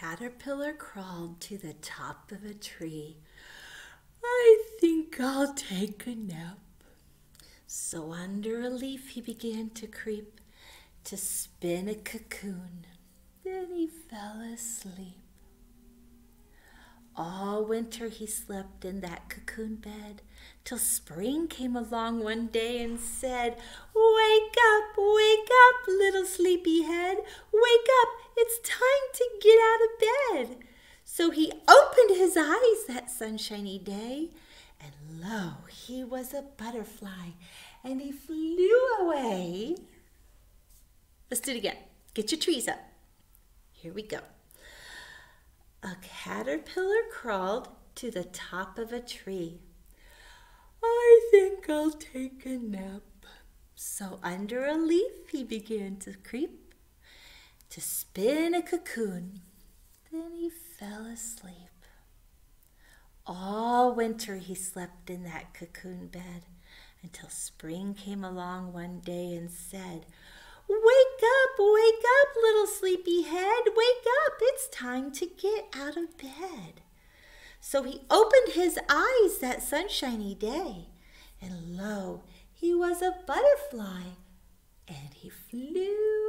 caterpillar crawled to the top of a tree. I think I'll take a nap. So under a leaf he began to creep to spin a cocoon. Then he fell asleep. All winter he slept in that cocoon bed till spring came along one day and said, Wake up, wake up, little sleepyhead. Wake up, it's time to get out of bed. So he opened his eyes that sunshiny day, and lo, he was a butterfly, and he flew away. Let's do it again. Get your trees up. Here we go. A caterpillar crawled to the top of a tree. I think I'll take a nap. So under a leaf he began to creep to spin a cocoon. Then he fell asleep. All winter he slept in that cocoon bed until spring came along one day and said, Wake up, wake up, little sleepy head. Wake up, it's time to get out of bed. So he opened his eyes that sunshiny day, and lo, he was a butterfly, and he flew.